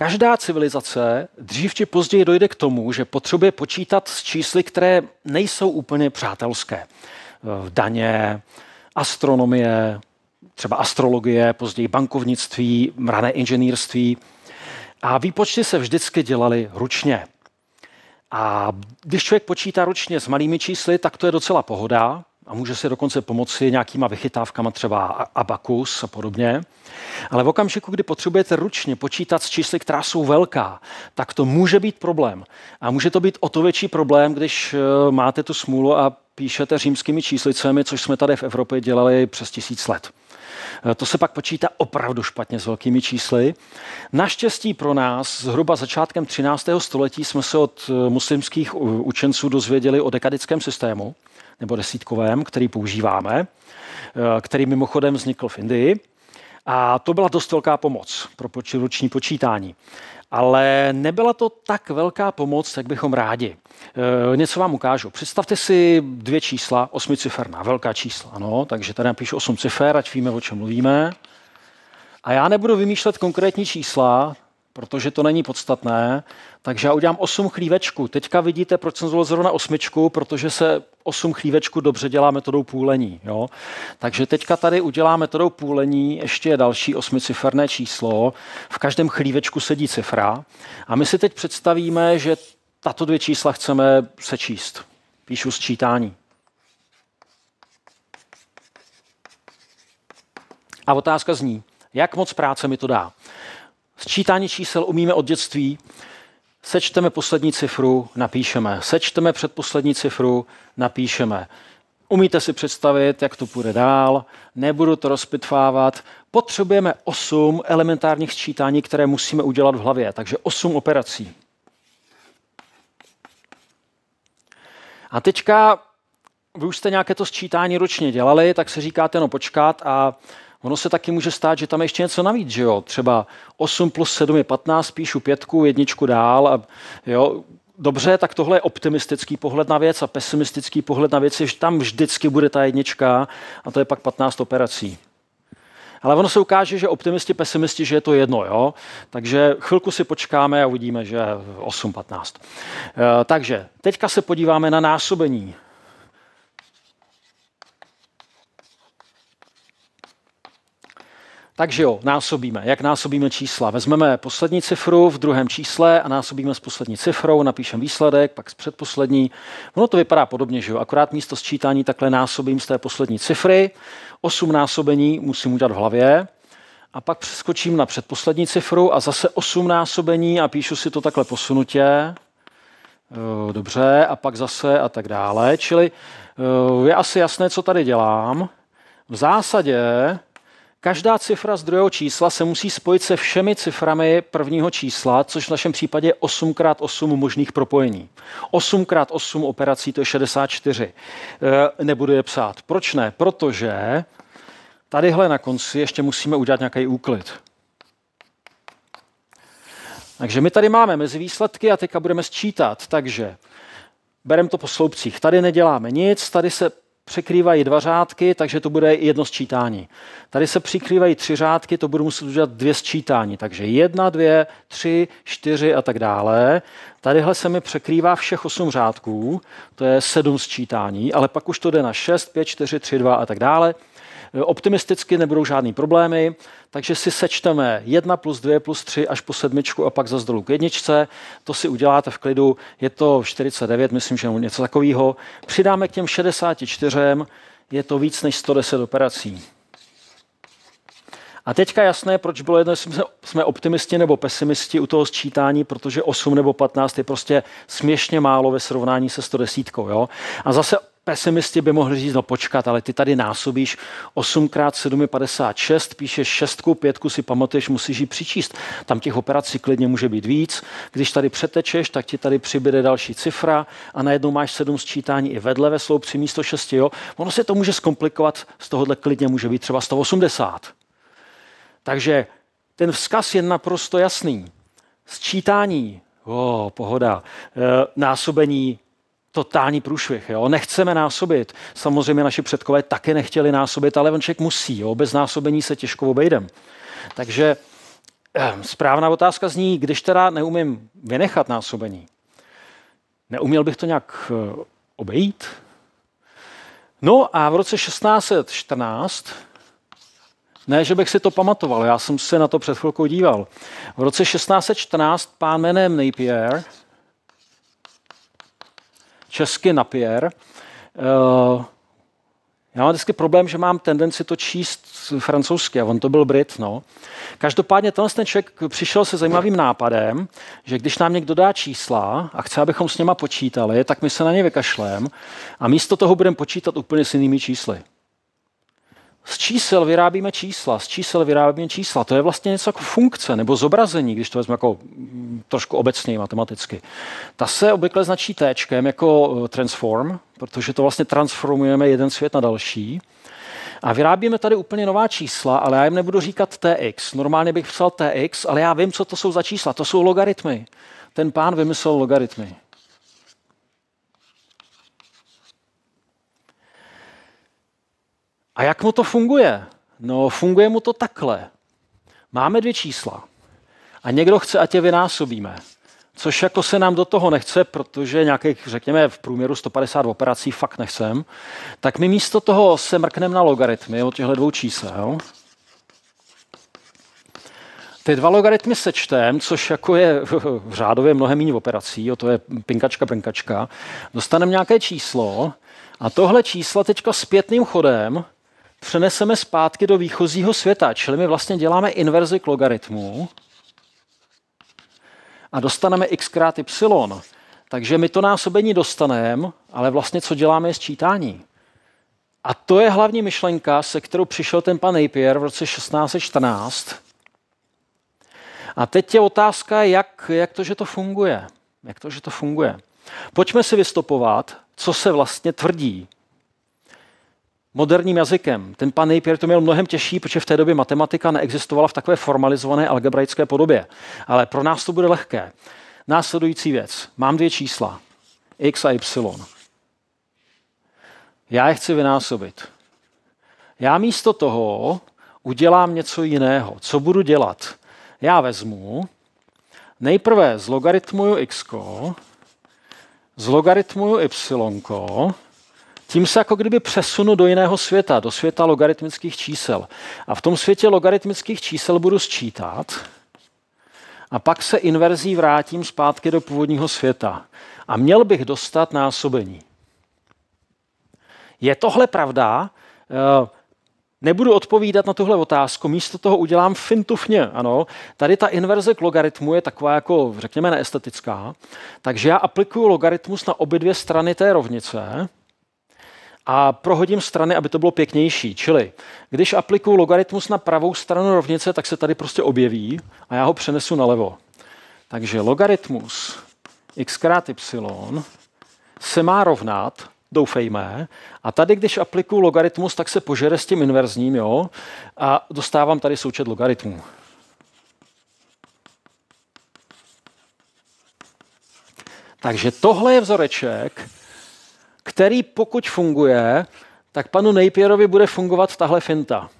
Každá civilizace dřív či později dojde k tomu, že potřebuje počítat s čísly, které nejsou úplně přátelské. Eh, daně, astronomie, třeba astrologie, později bankovnictví, rané inženýrství. A výpočty se vždycky dělaly ručně. A když člověk počítá ručně s malými čísly, tak to je docela pohoda a může si dokonce pomoci nějakýma vychytávkama, třeba abakus a podobně. Ale v okamžiku, kdy potřebujete ručně počítat s čísly, která jsou velká, tak to může být problém. A může to být o to větší problém, když eh, máte tu smůlu a píšete římskými číslicemi, což jsme tady v Evropě dělali přes tisíc let. Eh, to se pak počítá opravdu špatně s velkými čísly. Naštěstí pro nás zhruba začátkem 13. století jsme se od eh, muslimských učenců dozvěděli o dekadickém systému, nebo desítkovém, který používáme, eh, který mimochodem vznikl v Indii. A to byla dost velká pomoc pro ruční počítání. Ale nebyla to tak velká pomoc, jak bychom rádi. E, něco vám ukážu. Představte si dvě čísla, osmiciferná, velká čísla. Ano, takže tady napíšu osm cifer, ať víme, o čem mluvíme. A já nebudu vymýšlet konkrétní čísla, protože to není podstatné. Takže já udělám 8 chlívečků. Teďka vidíte, proč jsem zvolil zrovna osmičku, protože se 8 chlívečků dobře dělá metodou půlení. Jo? Takže teďka tady udělám metodou půlení ještě další osmiciferné číslo. V každém chlívečku sedí cifra. A my si teď představíme, že tato dvě čísla chceme sečíst. Píšu sčítání. A otázka zní, jak moc práce mi to dá. Sčítání čísel umíme od dětství. Sečteme poslední cifru, napíšeme. Sečteme předposlední cifru, napíšeme. Umíte si představit, jak to půjde dál, nebudu to rozpitvávat. Potřebujeme 8 elementárních sčítání, které musíme udělat v hlavě, takže 8 operací. A teďka, vy už jste nějaké to sčítání ročně dělali, tak se říkáte, no počkat a Ono se taky může stát, že tam je ještě něco navíc, že jo? Třeba 8 plus 7 je 15, píšu pětku, jedničku dál a jo, dobře, tak tohle je optimistický pohled na věc a pesimistický pohled na věc je, že tam vždycky bude ta jednička a to je pak 15 operací. Ale ono se ukáže, že optimisti, pesimisti, že je to jedno, jo? Takže chvilku si počkáme a uvidíme, že 8-15. E, takže teďka se podíváme na násobení. Takže jo, násobíme. Jak násobíme čísla? Vezmeme poslední cifru v druhém čísle a násobíme s poslední cifrou, napíšeme výsledek, pak s předposlední. Ono to vypadá podobně, že jo? Akorát místo sčítání takhle násobím z té poslední cifry. Osm násobení musím udělat v hlavě. A pak přeskočím na předposlední cifru a zase osm násobení a píšu si to takhle posunutě. Dobře, a pak zase a tak dále. Čili je asi jasné, co tady dělám. V zásadě Každá cifra z druhého čísla se musí spojit se všemi ciframi prvního čísla, což v našem případě je 8x8 možných propojení. 8x8 operací to je 64. E, nebudu je psát. Proč ne? Protože tadyhle na konci ještě musíme udělat nějaký úklid. Takže my tady máme mezi výsledky a teďka budeme sčítat. Takže bereme to po sloupcích. Tady neděláme nic, tady se překrývají dva řádky, takže to bude jedno sčítání. Tady se přikrývají tři řádky, to budu muset udělat dvě sčítání. Takže jedna, dvě, tři, čtyři a tak dále. Tadyhle se mi překrývá všech osm řádků, to je sedm sčítání, ale pak už to jde na šest, pět, čtyři, tři, dva a tak dále. Optimisticky nebudou žádný problémy, takže si sečteme 1 plus 2 plus 3 až po sedmičku a pak za dolů k jedničce. To si uděláte v klidu, je to 49, myslím, že něco takového. Přidáme k těm 64, je to víc než 110 operací. A teďka jasné, proč bylo jedno, jestli jsme optimisti nebo pesimisti u toho sčítání, protože 8 nebo 15 je prostě směšně málo ve srovnání se 110. Jo? A zase pesimisti by mohli říct, no počkat, ale ty tady násobíš 8 x 7 je 56, píšeš 6, 5 si pamatuješ, musíš ji přičíst. Tam těch operací klidně může být víc. Když tady přetečeš, tak ti tady přibyde další cifra a najednou máš 7 sčítání i vedle ve sloupci místo 6. Jo? Ono se to může zkomplikovat, z tohohle klidně může být třeba 180. Takže ten vzkaz je naprosto jasný. Sčítání, oh, pohoda, e, násobení totální průšvih. Jo? Nechceme násobit. Samozřejmě naši předkové také nechtěli násobit, ale on člověk musí. Jo? Bez násobení se těžko obejdem. Takže Ehm, správná otázka zní, když teda neumím vynechat násobení, neuměl bych to nějak eh, obejít? No a v roce 1614, ne, že bych si to pamatoval, já jsem se na to před chvilkou díval. V roce 1614 pán jménem Napier, česky Napier, uh, já mám vždycky problém, že mám tendenci to číst francouzsky a on to byl Brit. No. Každopádně tenhle ten člověk přišel se zajímavým nápadem, že když nám někdo dá čísla a chce, abychom s něma počítali, tak my se na ně vykašlem a místo toho budeme počítat úplně s jinými čísly. Z čísel vyrábíme čísla, z čísel vyrábíme čísla. To je vlastně něco jako funkce nebo zobrazení, když to vezme jako mm, trošku obecně matematicky. Ta se obvykle značí T jako eh, transform, protože to vlastně transformujeme jeden svět na další. A vyrábíme tady úplně nová čísla, ale já jim nebudu říkat TX. Normálně bych psal TX, ale já vím, co to jsou za čísla. To jsou logaritmy. Ten pán vymyslel logaritmy. A jak mu to funguje? No, funguje mu to takhle. Máme dvě čísla a někdo chce, ať je vynásobíme. Což jako se nám do toho nechce, protože nějakých, řekněme, v průměru 150 operací fakt nechcem, tak my místo toho se mrkneme na logaritmy od těchto dvou čísel. Ty dva logaritmy sečtem, což jako je v řádově mnohem méně operací, o to je pinkačka, pinkačka, dostaneme nějaké číslo a tohle číslo teďka zpětným chodem přeneseme zpátky do výchozího světa, čili my vlastně děláme inverzi k logaritmu a dostaneme x krát y. Takže my to násobení dostaneme, ale vlastně co děláme je sčítání. A to je hlavní myšlenka, se kterou přišel ten pan Napier v roce 1614. A teď je otázka, jak, jak to, že to funguje. Jak to, že to funguje. Pojďme si vystopovat, co se vlastně tvrdí moderním jazykem. Ten pan Napier to měl mnohem těžší, protože v té době matematika neexistovala v takové formalizované algebraické podobě. Ale pro nás to bude lehké. Následující věc. Mám dvě čísla. x a y. Já je chci vynásobit. Já místo toho udělám něco jiného. Co budu dělat? Já vezmu, nejprve zlogaritmuju x, zlogaritmuju y, tím se jako kdyby přesunu do jiného světa, do světa logaritmických čísel. A v tom světě logaritmických čísel budu sčítat a pak se inverzí vrátím zpátky do původního světa. A měl bych dostat násobení. Je tohle pravda? Eh, nebudu odpovídat na tuhle otázku, místo toho udělám fintufně. Ano, tady ta inverze k logaritmu je taková jako, řekněme, neestetická. Takže já aplikuju logaritmus na obě dvě strany té rovnice a prohodím strany, aby to bylo pěknější. Čili když aplikuju logaritmus na pravou stranu rovnice, tak se tady prostě objeví a já ho přenesu nalevo. Takže logaritmus x krát y se má rovnat, doufejme, a tady, když aplikuju logaritmus, tak se požere s tím inverzním, jo, a dostávám tady součet logaritmů. Takže tohle je vzoreček, který pokud funguje, tak panu Napierovi bude fungovat tahle finta.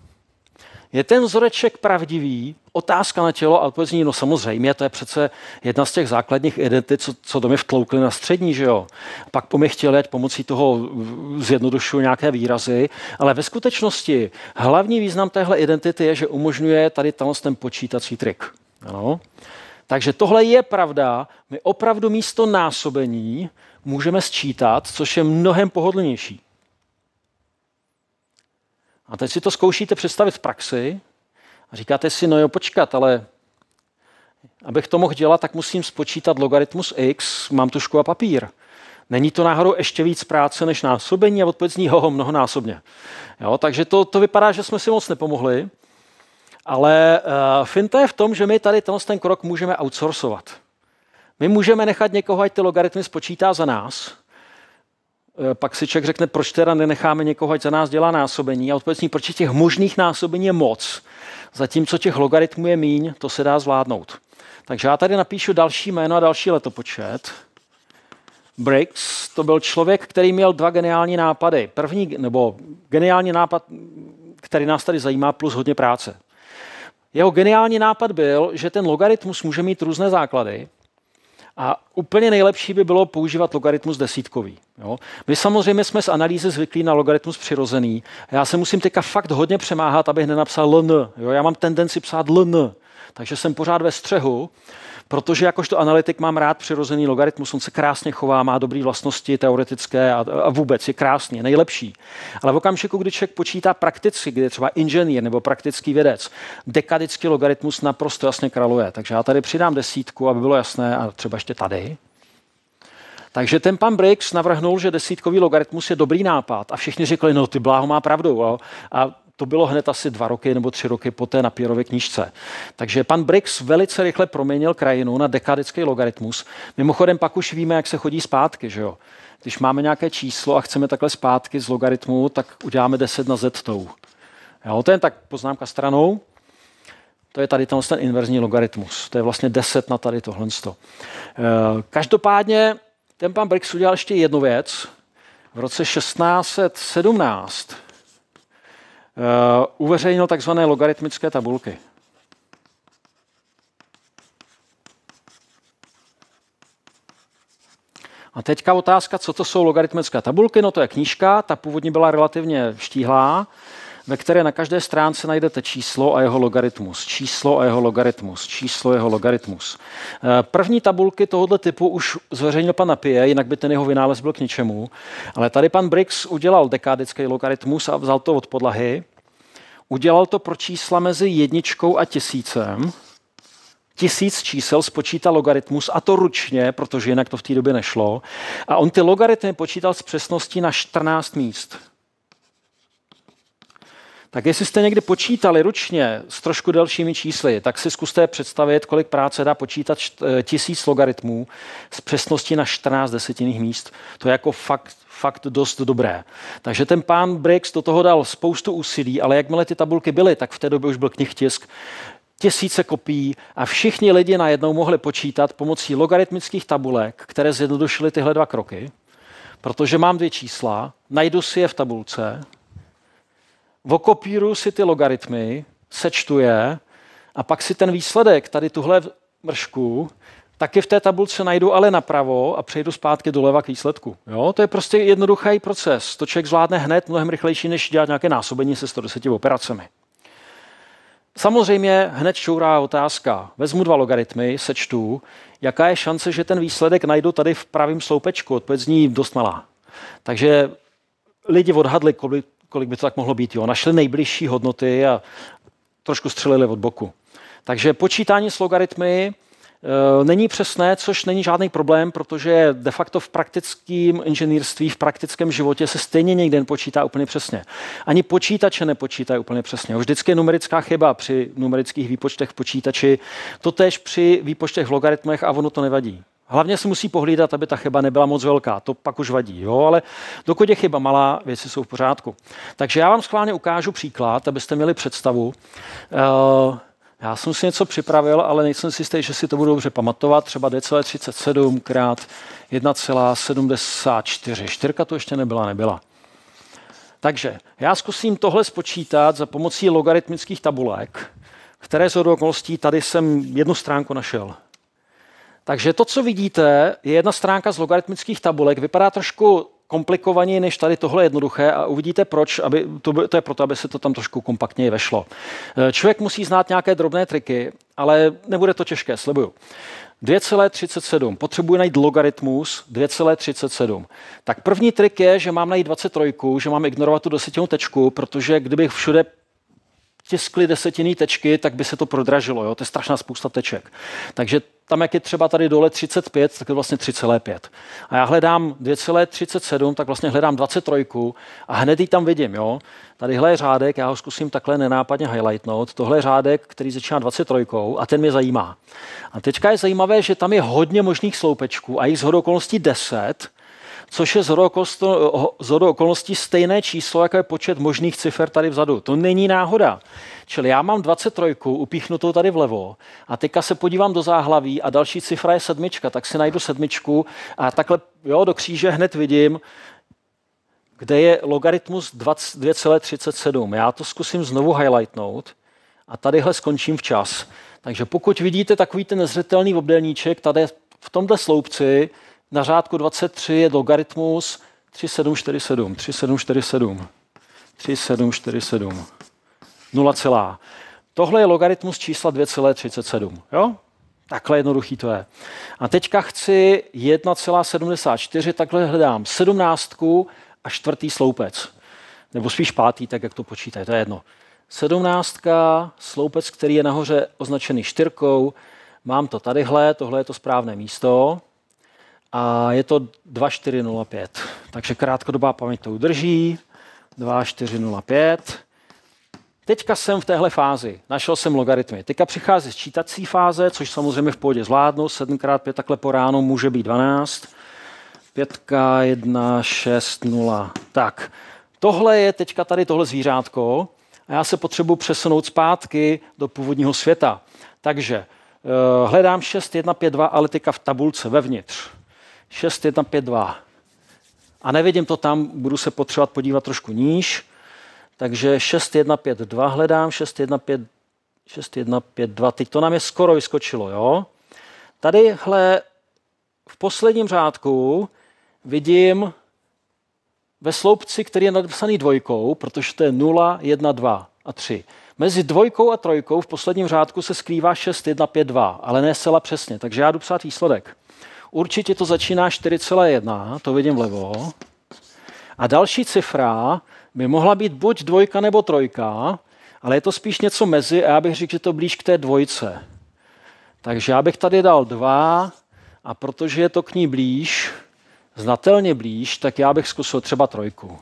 Je ten vzoreček pravdivý? Otázka na tělo a odpověď no samozřejmě, to je přece jedna z těch základních identit, co, co do mě vtloukli na střední, že jo. Pak po mě chtěli, ať pomocí toho zjednodušuju nějaké výrazy, ale ve skutečnosti hlavní význam téhle identity je, že umožňuje tady ten počítací trik. Ano. Takže tohle je pravda. My opravdu místo násobení můžeme sčítat, což je mnohem pohodlnější. A teď si to zkoušíte představit v praxi a říkáte si, no jo, počkat, ale abych to mohl dělat, tak musím spočítat logaritmus x, mám tušku a papír. Není to náhodou ještě víc práce než násobení a odpověď zní ho, mnohonásobně. Jo, takže to, to vypadá, že jsme si moc nepomohli, ale uh, finta je v tom, že my tady tenhle ten krok můžeme outsourcovat. My můžeme nechat někoho, ať ty logaritmy spočítá za nás. E, pak si člověk řekne, proč teda nenecháme někoho, ať za nás dělá násobení. A odpověď proč těch možných násobení je moc. Zatímco těch logaritmů je míň, to se dá zvládnout. Takže já tady napíšu další jméno a další letopočet. Briggs to byl člověk, který měl dva geniální nápady. První, nebo geniální nápad, který nás tady zajímá, plus hodně práce. jeho geniální nápad byl, že ten logaritmus může mít různé základy a úplně nejlepší by bylo používat logaritmus desítkový. Jo? My samozřejmě jsme z analýzy zvyklí na logaritmus přirozený. Já se musím teďka fakt hodně přemáhat, abych nenapsal ln. Jo? Já mám tendenci psát ln, takže jsem pořád ve střehu protože jakožto analytik mám rád přirozený logaritmus, on se krásně chová, má dobré vlastnosti teoretické a, a vůbec je krásný, nejlepší. Ale v okamžiku, kdy člověk počítá prakticky, kdy je třeba inženýr nebo praktický vědec, dekadický logaritmus naprosto jasně kraluje. Takže já tady přidám desítku, aby bylo jasné, a třeba ještě tady. Takže ten pan Briggs navrhnul, že desítkový logaritmus je dobrý nápad a všichni řekli, no ty bláho má pravdu. Jo? A to bylo hned asi dva roky nebo tři roky po té napírově knížce. Takže pan Briggs velice rychle proměnil krajinu na dekadický logaritmus. Mimochodem pak už víme, jak se chodí zpátky. Že jo? Když máme nějaké číslo a chceme takhle zpátky z logaritmu, tak uděláme 10 na z tou. Jo, to je tak poznámka stranou. To je tady ten inverzní logaritmus. To je vlastně 10 na tady tohle. Eh, každopádně ten pan Briggs udělal ještě jednu věc. V roce 1617 Eh, uveřejnil takzvané logaritmické tabulky. A teďka otázka, co to jsou logaritmické tabulky. No to je knížka, ta původně byla relativně štíhlá, ve které na každé stránce najdete číslo a jeho logaritmus. Číslo a jeho logaritmus. Číslo a jeho logaritmus. Eh, první tabulky tohoto typu už zveřejnil pan Napie, jinak by ten jeho vynález byl k ničemu. Ale tady pan Briggs udělal dekádický logaritmus a vzal to od podlahy. Udělal to pro čísla mezi jedničkou a tisícem. Tisíc čísel spočítal logaritmus a to ručně, protože jinak to v té době nešlo. A on ty logaritmy počítal s přesností na 14 míst. Tak jestli jste někdy počítali ručně s trošku delšími čísly, tak si zkuste představit, kolik práce dá počítat eh, tisíc logaritmů s přesností na 14 desetinných míst. To je jako fakt, fakt dost dobré. Takže ten pán Briggs do toho dal spoustu úsilí, ale jakmile ty tabulky byly, tak v té době už byl knihtisk, tisíce kopií a všichni lidi najednou mohli počítat pomocí logaritmických tabulek, které zjednodušily tyhle dva kroky, protože mám dvě čísla, najdu si je v tabulce, okopíruju si ty logaritmy, sečtu je a pak si ten výsledek, tady tuhle mršku, taky v té tabulce najdu ale napravo a přejdu zpátky doleva k výsledku. Jo? To je prostě jednoduchý proces. To člověk zvládne hned mnohem rychlejší, než dělat nějaké násobení se 110 operacemi. Samozřejmě hned čourá otázka. Vezmu dva logaritmy, sečtu, jaká je šance, že ten výsledek najdu tady v pravém sloupečku. Odpověď zní dost malá. Takže lidi odhadli, kolik by to tak mohlo být. Jo. Našli nejbližší hodnoty a trošku střelili od boku. Takže počítání s logaritmy e, není přesné, což není žádný problém, protože de facto v praktickém inženýrství, v praktickém životě se stejně někde nepočítá úplně přesně. Ani počítače nepočítají úplně přesně. Vždycky je numerická chyba při numerických výpočtech v počítači, totež při výpočtech v logaritmech a ono to nevadí. Hlavně se musí pohlídat, aby ta chyba nebyla moc velká. To pak už vadí. Jo? Ale dokud je chyba malá, věci jsou v pořádku. Takže já vám schválně ukážu příklad, abyste měli představu. Uh, já jsem si něco připravil, ale nejsem si jistý, že si to budu dobře pamatovat. Třeba 2,37 krát 1,74. Čtyřka to ještě nebyla, nebyla. Takže já zkusím tohle spočítat za pomocí logaritmických tabulek, které z okolností tady jsem jednu stránku našel. Takže to, co vidíte, je jedna stránka z logaritmických tabulek. Vypadá trošku komplikovaněji než tady tohle jednoduché a uvidíte proč. Aby, to, to je proto, aby se to tam trošku kompaktněji vešlo. Eh, člověk musí znát nějaké drobné triky, ale nebude to těžké, slibuju. 2,37. Potřebuji najít logaritmus 2,37. Tak první trik je, že mám najít 23, že mám ignorovat tu desetinou tečku, protože kdybych všude tiskli desetinný tečky, tak by se to prodražilo. Jo? To je strašná spousta teček. Takže tam, jak je třeba tady dole 35, tak je vlastně 3,5. A já hledám 2,37, tak vlastně hledám 23 a hned ji tam vidím. Jo? Tadyhle je řádek, já ho zkusím takhle nenápadně highlightnout. Tohle je řádek, který začíná 23 a ten mě zajímá. A teďka je zajímavé, že tam je hodně možných sloupečků a jich z okolností 10, což je z okolností stejné číslo, jako je počet možných cifer tady vzadu. To není náhoda. Čili já mám 23 upíchnutou tady vlevo a teďka se podívám do záhlaví a další cifra je sedmička, tak si najdu sedmičku a takhle jo, do kříže hned vidím, kde je logaritmus 2,37. Já to zkusím znovu highlightnout a tadyhle skončím včas. Takže pokud vidíte takový ten nezřetelný obdélníček, tady v tomhle sloupci na řádku 23 je logaritmus 3747, 3747, 3747, 0, Tohle je logaritmus čísla 2,37. Jo? Takhle jednoduchý to je. A teďka chci 1,74, takhle hledám sedmnáctku a čtvrtý sloupec. Nebo spíš pátý, tak jak to počítají, to je jedno. Sedmnáctka, sloupec, který je nahoře označený čtyřkou. Mám to tadyhle, tohle je to správné místo. A je to 2405. Takže krátkodobá paměť to udrží. 2405. Teďka jsem v téhle fázi, našel jsem logaritmy. Teďka přichází sčítací fáze, což samozřejmě v pohodě zvládnu. 7x5 takhle po ránu může být 12. 5, 1, 6, 0. Tak, tohle je teďka tady tohle zvířátko a já se potřebuji přesunout zpátky do původního světa. Takže uh, hledám 6, 1, 5, 2, ale teďka v tabulce vevnitř. 6, 1, 5, 2. A nevidím to tam, budu se potřebovat podívat trošku níž. Takže 6152 hledám, 6152, 6152, teď to nám je skoro vyskočilo, jo? Tadyhle v posledním řádku vidím ve sloupci, který je napsaný dvojkou, protože to je 0, 1, 2 a 3. Mezi dvojkou a trojkou v posledním řádku se skrývá 6, 1, 5, 2, ale ne zcela přesně, takže já jdu psát výsledek. Určitě to začíná 4,1, to vidím vlevo. A další cifra by mohla být buď dvojka nebo trojka, ale je to spíš něco mezi a já bych řekl, že to blíž k té dvojce. Takže já bych tady dal dva a protože je to k ní blíž, znatelně blíž, tak já bych zkusil třeba trojku.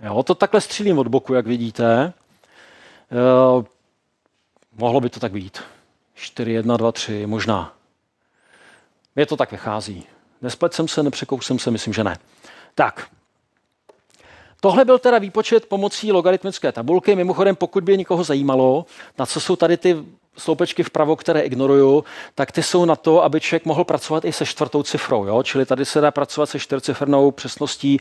Jo, to takhle střílím od boku, jak vidíte. E, mohlo by to tak být. 4, 1, 2, 3, možná. Mně to tak vychází. Nesplet jsem se, nepřekousem se, myslím, že ne. Tak, Tohle byl teda výpočet pomocí logaritmické tabulky. Mimochodem, pokud by někoho zajímalo, na co jsou tady ty sloupečky vpravo, které ignoruju, tak ty jsou na to, aby člověk mohl pracovat i se čtvrtou cifrou. Jo? Čili tady se dá pracovat se čtyřcifrnou přesností, e,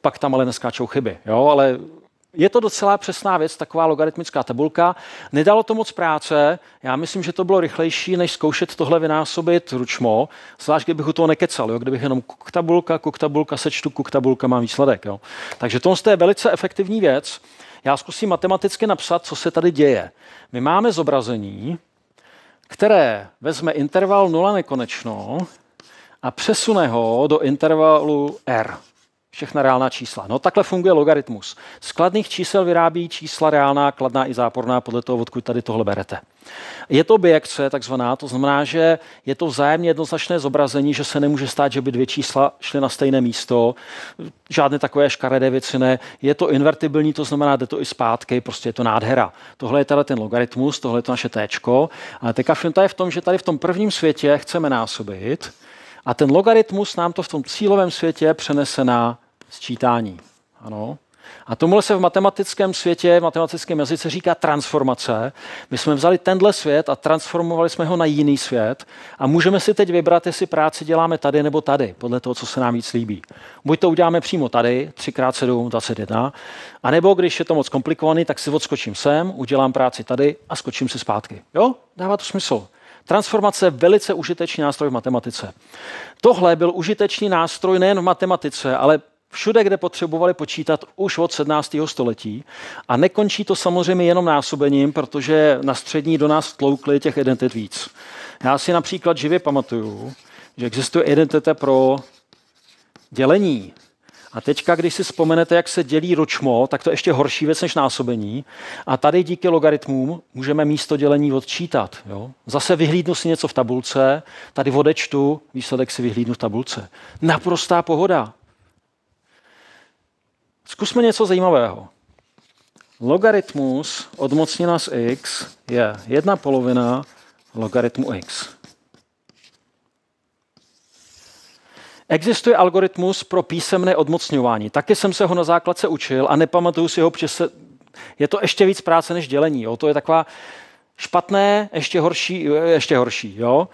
pak tam ale neskáčou chyby. Jo? Ale je to docela přesná věc, taková logaritmická tabulka. Nedalo to moc práce, já myslím, že to bylo rychlejší, než zkoušet tohle vynásobit ručmo, zvlášť kdybych u toho nekecal, jo? kdybych jenom kuk tabulka, kuk tabulka, sečtu, kuk tabulka, mám výsledek. Jo? Takže to je velice efektivní věc. Já zkusím matematicky napsat, co se tady děje. My máme zobrazení, které vezme interval 0 nekonečno a přesune ho do intervalu r všechna reálná čísla. No takhle funguje logaritmus. Z kladných čísel vyrábí čísla reálná, kladná i záporná podle toho, odkud tady tohle berete. Je to bijekce takzvaná, to znamená, že je to vzájemně jednoznačné zobrazení, že se nemůže stát, že by dvě čísla šly na stejné místo, žádné takové škaredé věci ne. Je to invertibilní, to znamená, jde to i zpátky, prostě je to nádhera. Tohle je teda ten logaritmus, tohle je to naše T. Ale teďka finta je v tom, že tady v tom prvním světě chceme násobit a ten logaritmus nám to v tom cílovém světě přenese na sčítání. Ano. A tomuhle se v matematickém světě, v matematickém jazyce říká transformace. My jsme vzali tenhle svět a transformovali jsme ho na jiný svět a můžeme si teď vybrat, jestli práci děláme tady nebo tady, podle toho, co se nám víc líbí. Buď to uděláme přímo tady, 3x7, 21, a nebo když je to moc komplikovaný, tak si odskočím sem, udělám práci tady a skočím si zpátky. Jo? Dává to smysl. Transformace je velice užitečný nástroj v matematice. Tohle byl užitečný nástroj nejen v matematice, ale všude, kde potřebovali počítat už od 17. století. A nekončí to samozřejmě jenom násobením, protože na střední do nás tloukli těch identit víc. Já si například živě pamatuju, že existuje identita pro dělení. A teďka, když si vzpomenete, jak se dělí ročmo, tak to je ještě horší věc než násobení. A tady díky logaritmům můžeme místo dělení odčítat. Jo? Zase vyhlídnu si něco v tabulce, tady odečtu, výsledek si vyhlídnu v tabulce. Naprostá pohoda. Zkusme něco zajímavého. Logaritmus odmocněna z x je jedna polovina logaritmu x. Existuje algoritmus pro písemné odmocňování. Taky jsem se ho na základce učil a nepamatuju si ho, protože se, je to ještě víc práce než dělení. Jo? To je taková špatné, ještě horší, ještě horší. Jo?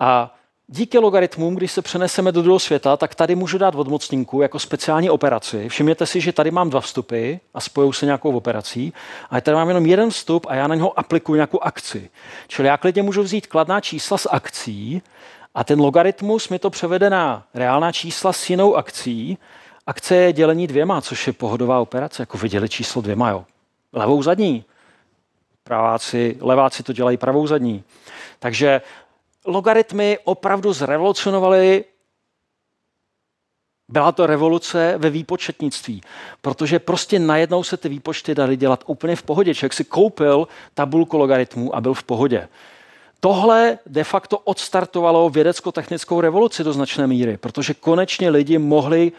A Díky logaritmům, když se přeneseme do druhého světa, tak tady můžu dát odmocninku jako speciální operaci. Všimněte si, že tady mám dva vstupy a spojou se nějakou operací, a tady mám jenom jeden vstup a já na něho aplikuji nějakou akci. Čili já klidně můžu vzít kladná čísla z akcí a ten logaritmus mi to převede na reálná čísla s jinou akcí. Akce je dělení dvěma, což je pohodová operace, jako viděli číslo dvěma, jo. Levou zadní. Praváci, leváci to dělají pravou zadní. Takže logaritmy opravdu zrevolucionovaly byla to revoluce ve výpočetnictví, protože prostě najednou se ty výpočty dali dělat úplně v pohodě. Člověk si koupil tabulku logaritmů a byl v pohodě. Tohle de facto odstartovalo vědecko-technickou revoluci do značné míry, protože konečně lidi mohli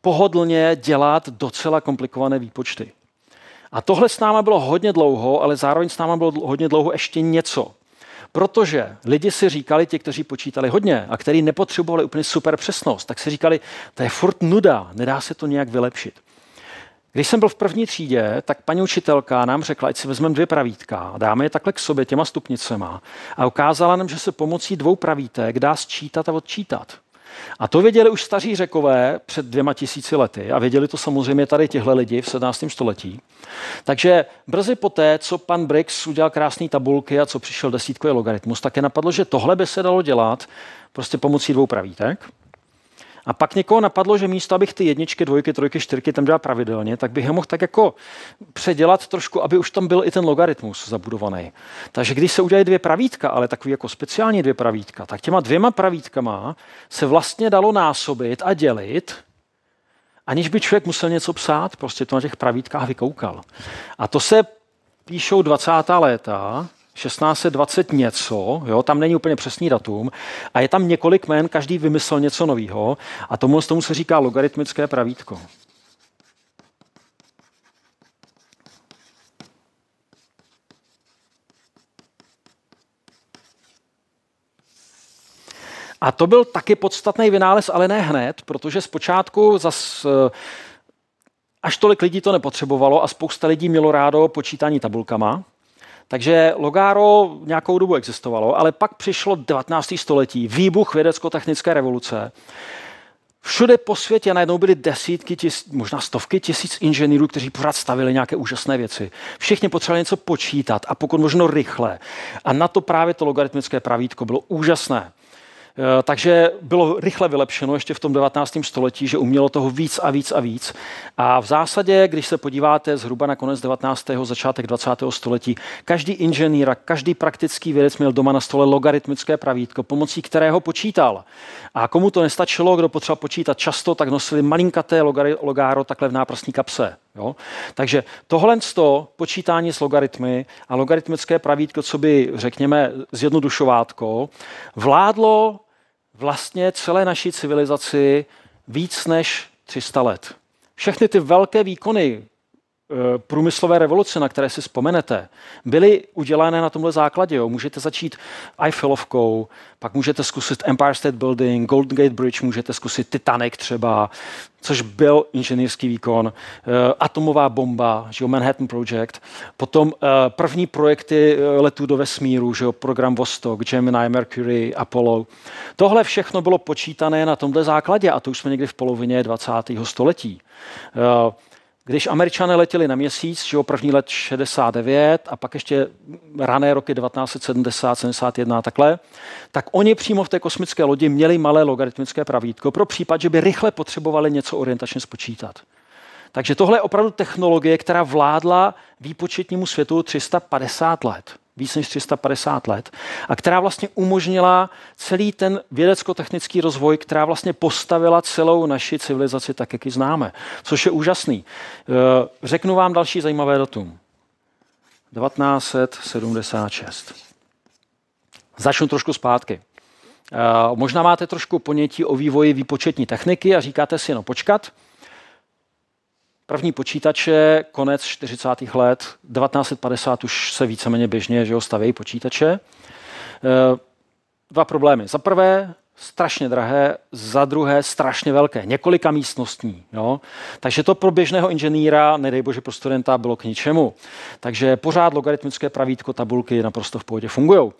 pohodlně dělat docela komplikované výpočty. A tohle s náma bylo hodně dlouho, ale zároveň s náma bylo hodně dlouho ještě něco. Protože lidi si říkali, ti, kteří počítali hodně a kteří nepotřebovali úplně super přesnost, tak si říkali, to je furt nuda, nedá se to nějak vylepšit. Když jsem byl v první třídě, tak paní učitelka nám řekla, ať si vezmeme dvě pravítka, dáme je takhle k sobě těma stupnicema a ukázala nám, že se pomocí dvou pravítek dá sčítat a odčítat. A to věděli už staří řekové před dvěma tisíci lety a věděli to samozřejmě tady těhle lidi v 17. století. Takže brzy poté, co pan Briggs udělal krásné tabulky a co přišel desítkový logaritmus, tak je napadlo, že tohle by se dalo dělat prostě pomocí dvou pravítek. A pak někoho napadlo, že místo, abych ty jedničky, dvojky, trojky, čtyřky tam dělal pravidelně, tak bych je mohl tak jako předělat trošku, aby už tam byl i ten logaritmus zabudovaný. Takže když se udělají dvě pravítka, ale takový jako speciální dvě pravítka, tak těma dvěma pravítkama se vlastně dalo násobit a dělit, aniž by člověk musel něco psát, prostě to na těch pravítkách vykoukal. A to se píšou 20. léta, 1620 něco, jo, tam není úplně přesný datum, a je tam několik jmen, každý vymyslel něco nového a tomu, tomu se říká logaritmické pravítko. A to byl taky podstatný vynález, ale ne hned, protože zpočátku zas eh, až tolik lidí to nepotřebovalo a spousta lidí mělo rádo počítání tabulkama, takže Logaro nějakou dobu existovalo, ale pak přišlo 19. století, výbuch vědecko-technické revoluce. Všude po světě najednou byly desítky, tis, možná stovky tisíc inženýrů, kteří pořád stavili nějaké úžasné věci. Všichni potřebovali něco počítat a pokud možno rychle. A na to právě to logaritmické pravítko bylo úžasné. Eh, takže bylo rychle vylepšeno ještě v tom 19. století, že umělo toho víc a víc a víc. A v zásadě, když se podíváte zhruba na konec 19. začátek 20. století, každý inženýr a každý praktický vědec měl doma na stole logaritmické pravítko, pomocí kterého počítal. A komu to nestačilo, kdo potřeboval počítat často, tak nosili malinkaté logáro takhle v náprstní kapse. Jo? Takže tohle toho počítání s logaritmy a logaritmické pravítko, co by, řekněme, zjednodušovátko, vládlo vlastně celé naší civilizaci víc než 300 let. Všechny ty velké výkony průmyslové revoluce, na které si vzpomenete, byly udělané na tomhle základě. Jo. Můžete začít Eiffelovkou, pak můžete zkusit Empire State Building, Golden Gate Bridge, můžete zkusit Titanic třeba, což byl inženýrský výkon, eh, atomová bomba, že jo, Manhattan Project, potom eh, první projekty letů do vesmíru, že jo, program Vostok, Gemini, Mercury, Apollo. Tohle všechno bylo počítané na tomhle základě a to už jsme někdy v polovině 20. století. Když američané letěli na měsíc, že jo, první let 69 a pak ještě rané roky 1970, 71 a takhle, tak oni přímo v té kosmické lodi měli malé logaritmické pravítko pro případ, že by rychle potřebovali něco orientačně spočítat. Takže tohle je opravdu technologie, která vládla výpočetnímu světu 350 let víc než 350 let a která vlastně umožnila celý ten vědecko-technický rozvoj, která vlastně postavila celou naši civilizaci tak, jak ji známe, což je úžasný. Eh, řeknu vám další zajímavé datum. 1976. Začnu trošku zpátky. Eh, možná máte trošku ponětí o vývoji výpočetní techniky a říkáte si, no počkat, První počítače, konec 40. let, 1950 už se víceméně běžně že jo, stavějí počítače. E, dva problémy. Za prvé, strašně drahé, za druhé strašně velké, několika místnostní. Jo? Takže to pro běžného inženýra, nedej bože pro studenta, bylo k ničemu. Takže pořád logaritmické pravítko, tabulky naprosto v pohodě fungují.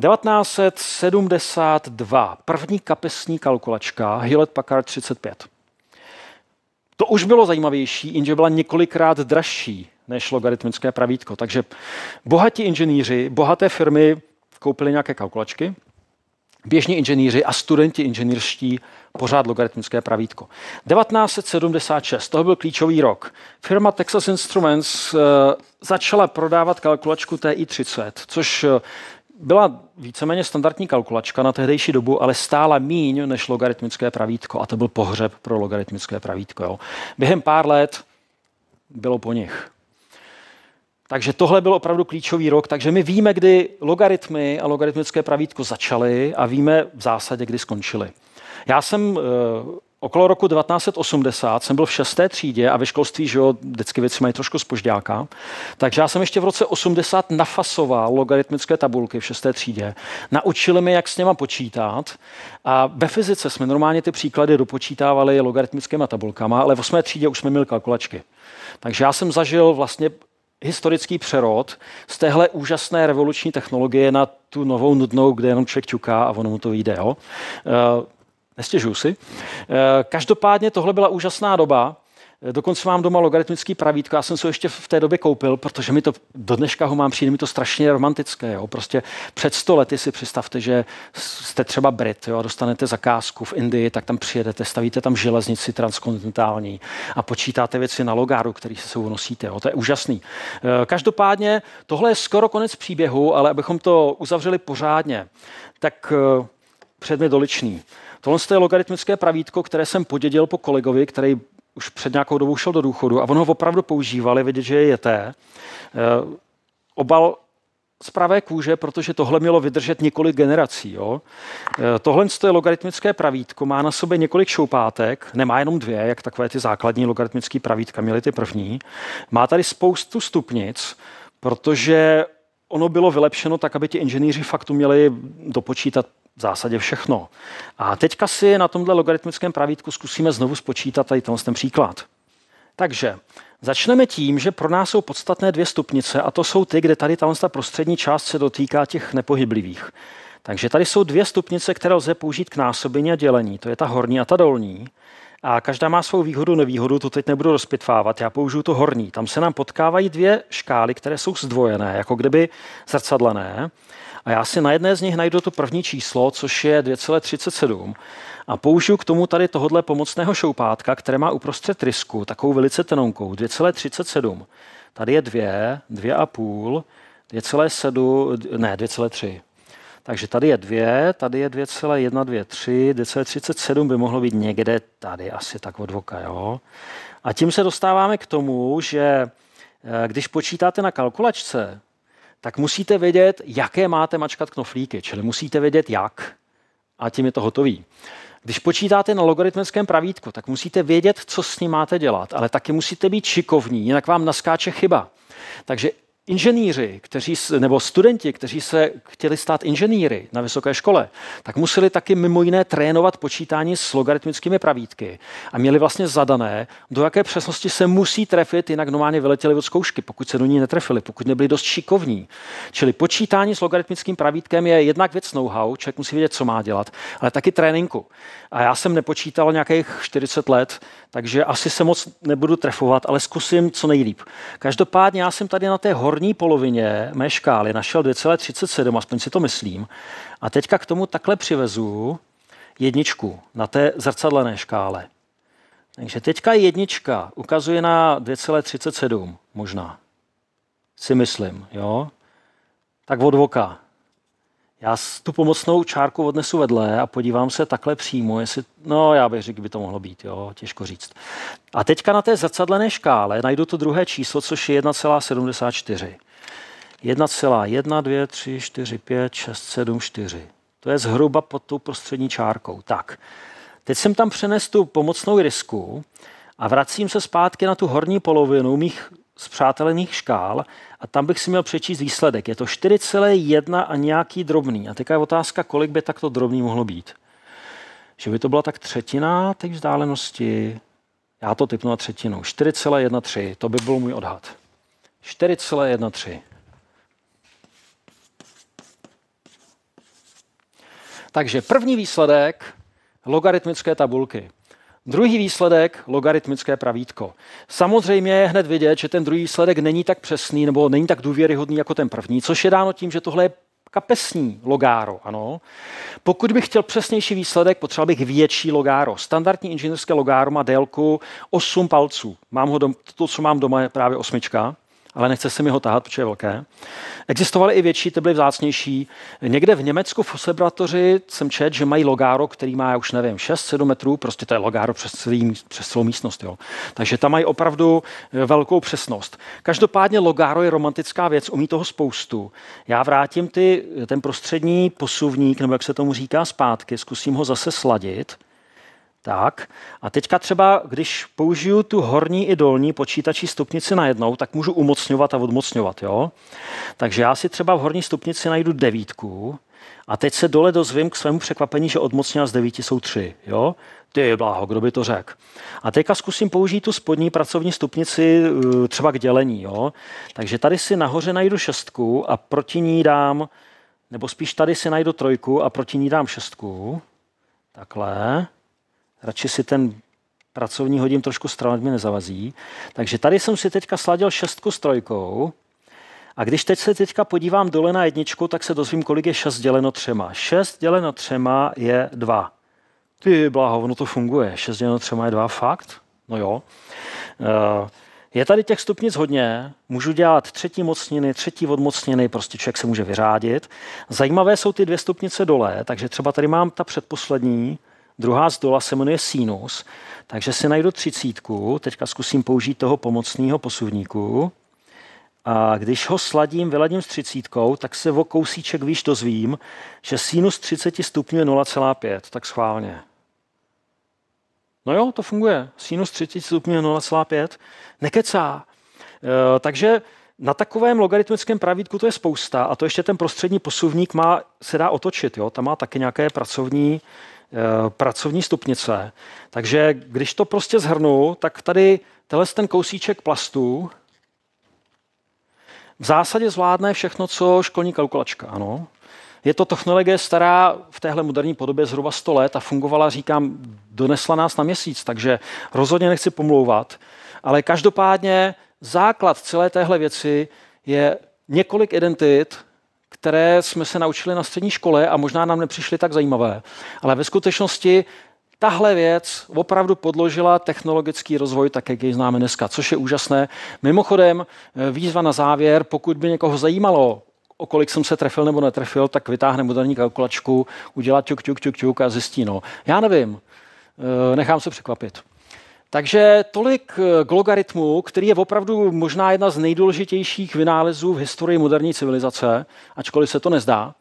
1972, první kapesní kalkulačka, Hewlett Packard 35. To už bylo zajímavější, jenže byla několikrát dražší než logaritmické pravítko. Takže bohatí inženýři, bohaté firmy koupili nějaké kalkulačky, běžní inženýři a studenti inženýrští pořád logaritmické pravítko. 1976, to byl klíčový rok. Firma Texas Instruments uh, začala prodávat kalkulačku TI-30, což uh, byla víceméně standardní kalkulačka na tehdejší dobu, ale stála míň než logaritmické pravítko a to byl pohřeb pro logaritmické pravítko. Jo. Během pár let bylo po nich. Takže tohle byl opravdu klíčový rok, takže my víme, kdy logaritmy a logaritmické pravítko začaly a víme v zásadě, kdy skončily. Já jsem eh, okolo roku 1980 jsem byl v šesté třídě a ve školství, že jo, vždycky věci mají trošku spožďáka, takže já jsem ještě v roce 80 nafasoval logaritmické tabulky v šesté třídě. Naučili mi, jak s něma počítat a ve fyzice jsme normálně ty příklady dopočítávali logaritmickými tabulkama, ale v osmé třídě už jsme měli kalkulačky. Takže já jsem zažil vlastně historický přerod z téhle úžasné revoluční technologie na tu novou nudnou, kde jenom člověk ťuká a ono mu to vyjde. Jo? Eh, nestěžuju si. Eh, každopádně tohle byla úžasná doba, Dokonce mám doma logaritmický pravítko, já jsem se ho ještě v té době koupil, protože mi to do dneška ho mám, přijde mi to strašně romantické. Jo? Prostě před sto lety si představte, že jste třeba Brit jo? a dostanete zakázku v Indii, tak tam přijedete, stavíte tam železnici transkontinentální a počítáte věci na logáru, který se sebou nosíte. Jo? To je úžasný. Eh, každopádně tohle je skoro konec příběhu, ale abychom to uzavřeli pořádně, tak eh, předmět doličný. Tohle je logaritmické pravítko, které jsem podědil po kolegovi, který už před nějakou dobou šel do důchodu a on ho opravdu používal, je vidět, že je jeté. Eh, obal z pravé kůže, protože tohle mělo vydržet několik generací. Jo. Eh, tohle je logaritmické pravítko, má na sobě několik šoupátek, nemá jenom dvě, jak takové ty základní logaritmické pravítka měly ty první. Má tady spoustu stupnic, protože ono bylo vylepšeno tak, aby ti inženýři fakt uměli dopočítat v zásadě všechno. A teďka si na tomhle logaritmickém pravítku zkusíme znovu spočítat tady ten příklad. Takže začneme tím, že pro nás jsou podstatné dvě stupnice a to jsou ty, kde tady ta prostřední část se dotýká těch nepohyblivých. Takže tady jsou dvě stupnice, které lze použít k násobení a dělení. To je ta horní a ta dolní. A každá má svou výhodu, nevýhodu, to teď nebudu rozpitvávat. Já použiju to horní. Tam se nám potkávají dvě škály, které jsou zdvojené, jako kdyby zrcadlené. A já si na jedné z nich najdu to první číslo, což je 2,37 a použiju k tomu tady tohodle pomocného šoupátka, které má uprostřed trysku, takovou velice tenonkou, 2,37. Tady je 2, 2,5, 2,7, ne, 2,3. Takže tady je 2, tady je 2,123, 2,37 by mohlo být někde tady, asi tak od voka, jo. A tím se dostáváme k tomu, že eh, když počítáte na kalkulačce, tak musíte vědět, jaké máte mačkat knoflíky, čili musíte vědět jak. A tím je to hotový. Když počítáte na logaritmickém pravítku, tak musíte vědět, co s ním máte dělat, ale taky musíte být šikovní, jinak vám naskáče chyba. Takže inženýři, kteří, nebo studenti, kteří se chtěli stát inženýry na vysoké škole, tak museli taky mimo jiné trénovat počítání s logaritmickými pravítky a měli vlastně zadané, do jaké přesnosti se musí trefit, jinak normálně vyletěli od zkoušky, pokud se do ní netrefili, pokud nebyli dost šikovní. Čili počítání s logaritmickým pravítkem je jednak věc know-how, člověk musí vědět, co má dělat, ale taky tréninku. A já jsem nepočítal nějakých 40 let, takže asi se moc nebudu trefovat, ale zkusím co nejlíp. Každopádně já jsem tady na té horní polovině mé škály našel 2,37, aspoň si to myslím. A teďka k tomu takhle přivezu jedničku na té zrcadlené škále. Takže teďka jednička ukazuje na 2,37 možná. Si myslím, jo? Tak od voka. Já tu pomocnou čárku odnesu vedle a podívám se takhle přímo, jestli, no já bych řekl, by to mohlo být, jo, těžko říct. A teďka na té zrcadlené škále najdu to druhé číslo, což je 1,74. 1,1, 2, 3, 4, 5, 6, 7, 4. To je zhruba pod tou prostřední čárkou. Tak, teď jsem tam přenes tu pomocnou risku a vracím se zpátky na tu horní polovinu mých zpřátelených škál a tam bych si měl přečíst výsledek. Je to 4,1 a nějaký drobný. A teďka je otázka, kolik by takto drobný mohlo být. že by to byla tak třetina té vzdálenosti. Já to typnu na třetinu. 4,13. To by byl můj odhad. 4,13. Takže první výsledek logaritmické tabulky. Druhý výsledek, logaritmické pravítko. Samozřejmě je hned vidět, že ten druhý výsledek není tak přesný nebo není tak důvěryhodný jako ten první, což je dáno tím, že tohle je kapesní logáro. Ano. Pokud bych chtěl přesnější výsledek, potřeboval bych větší logáro. Standardní inženýrské logáro má délku 8 palců. Mám ho dom, to, co mám doma, je právě osmička ale nechce se mi ho tahat, protože je velké. Existovaly i větší, ty byly vzácnější. Někde v Německu v observatoři jsem čet, že mají logáro, který má, už nevím, 6-7 metrů, prostě to je logáro přes, celý, přes celou místnost. Jo. Takže tam mají opravdu eh, velkou přesnost. Každopádně logáro je romantická věc, umí toho spoustu. Já vrátím ty, ten prostřední posuvník, nebo jak se tomu říká, zpátky, zkusím ho zase sladit tak. A teďka třeba, když použiju tu horní i dolní počítačí stupnici najednou, tak můžu umocňovat a odmocňovat. Jo? Takže já si třeba v horní stupnici najdu devítku a teď se dole dozvím k svému překvapení, že od z devíti jsou tři. Jo? Ty bláho, kdo by to řekl. A teďka zkusím použít tu spodní pracovní stupnici eh, třeba k dělení. Jo? Takže tady si nahoře najdu šestku a proti ní dám, nebo spíš tady si najdu trojku a proti ní dám šestku. Takhle radši si ten pracovní hodím trošku stran, mi nezavazí. Takže tady jsem si teďka sladil šestku s trojkou. A když teď se teďka podívám dole na jedničku, tak se dozvím, kolik je 6 děleno třema. 6 děleno třema je 2. Ty bláho, ono to funguje. 6 děleno třema je 2, fakt? No jo. Uh, je tady těch stupnic hodně, můžu dělat třetí mocniny, třetí odmocniny, prostě člověk se může vyřádit. Zajímavé jsou ty dvě stupnice dole, takže třeba tady mám ta předposlední, Druhá z dola se jmenuje sinus, takže si najdu třicítku, teďka zkusím použít toho pomocného posuvníku. A když ho sladím, vyladím s třicítkou, tak se o kousíček výš dozvím, že sinus 30 stupňů je 0,5, tak schválně. No jo, to funguje. Sinus 30 stupňů je 0,5. Nekecá. E, takže na takovém logaritmickém pravítku to je spousta a to ještě ten prostřední posuvník má, se dá otočit. Jo? Tam má taky nějaké pracovní pracovní stupnice. Takže když to prostě zhrnu, tak tady tenhle ten kousíček plastu v zásadě zvládne všechno, co školní kalkulačka. Ano. Je to technologie stará v téhle moderní podobě zhruba 100 let a fungovala, říkám, donesla nás na měsíc, takže rozhodně nechci pomlouvat. Ale každopádně základ celé téhle věci je několik identit, které jsme se naučili na střední škole a možná nám nepřišly tak zajímavé. Ale ve skutečnosti tahle věc opravdu podložila technologický rozvoj, tak jak jej známe dneska, což je úžasné. Mimochodem, eh, výzva na závěr, pokud by někoho zajímalo, o kolik jsem se trefil nebo netrefil, tak vytáhne moderní kalkulačku, udělá ťuk, ťuk, ťuk, ťuk a zjistí, no. Já nevím, eh, nechám se překvapit. Takže tolik eh, k logaritmu, který je opravdu možná jedna z nejdůležitějších vynálezů v historii moderní civilizace, ačkoliv se to nezdá.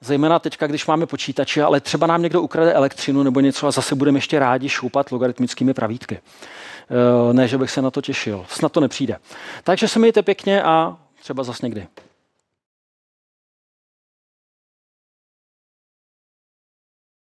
Zejména teďka, když máme počítače, ale třeba nám někdo ukrade elektřinu nebo něco a zase budeme ještě rádi šoupat logaritmickými pravítky. Eh, ne, že bych se na to těšil. Snad to nepřijde. Takže se mějte pěkně a třeba zase někdy.